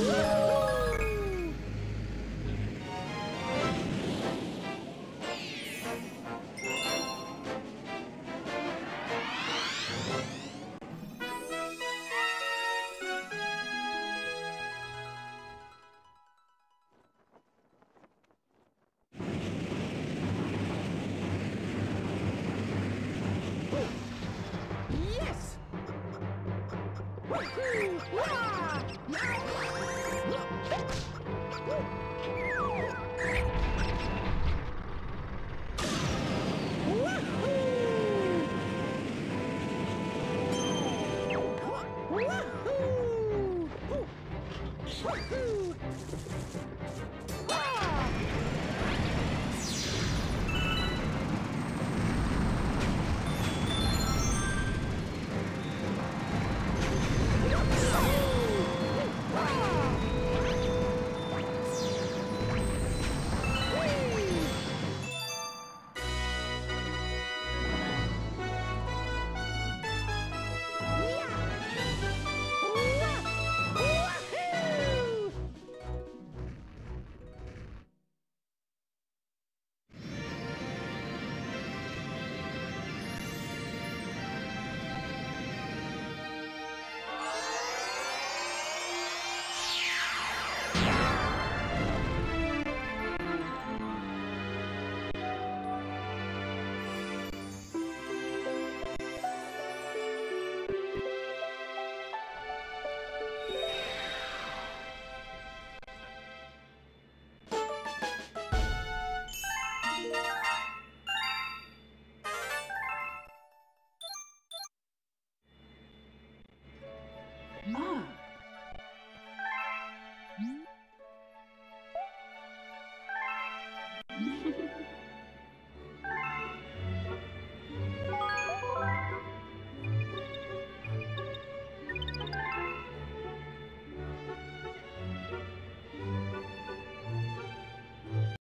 Yeah. Woohoo! 啊